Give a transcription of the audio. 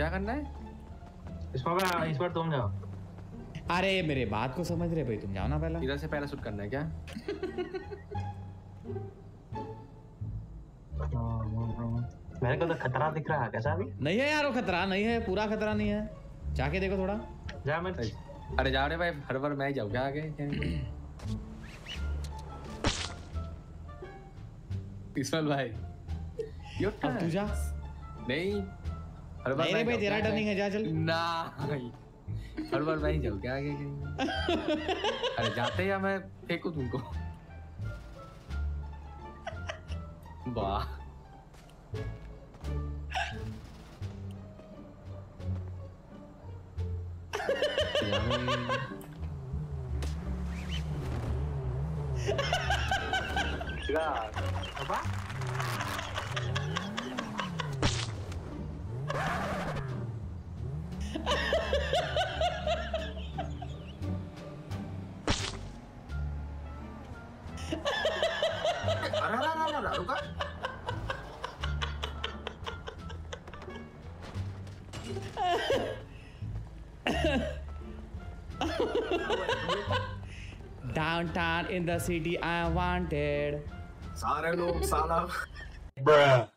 क्या करना है? इसमें का इस बार तुम जाओ। अरे मेरे बात को समझ रहे भाई तुम जाओ ना पहला। इधर से पैराशूट करना है क्या? मेरे को तो खतरा दिख रहा है कैसा भी नहीं है यार वो खतरा नहीं है पूरा खतरा नहीं है। जाके देखो थोड़ा। जा मैं अरे जा रहे भाई हर बार मैं ही जाऊँ क्या आगे? किस्मत भाई अब तू जा। नहीं। हर बार नहीं भाई तेरा टर्निंग है जा चल। ना हर बार मैं ही जाऊँ क्या आगे कहीं अरे जाते या मैं फेंकू तुमको? वाह। यार, apa あららららら、あるか。Downtown in the city, I wanted. Sare no, sala. Bruh.